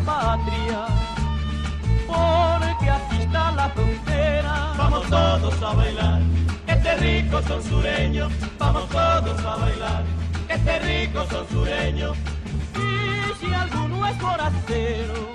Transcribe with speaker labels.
Speaker 1: patria, porque aquí está la frontera.
Speaker 2: Vamos todos a bailar, este rico son sureños, vamos todos a bailar, este rico son sureños.
Speaker 1: Y si alguno es forastero,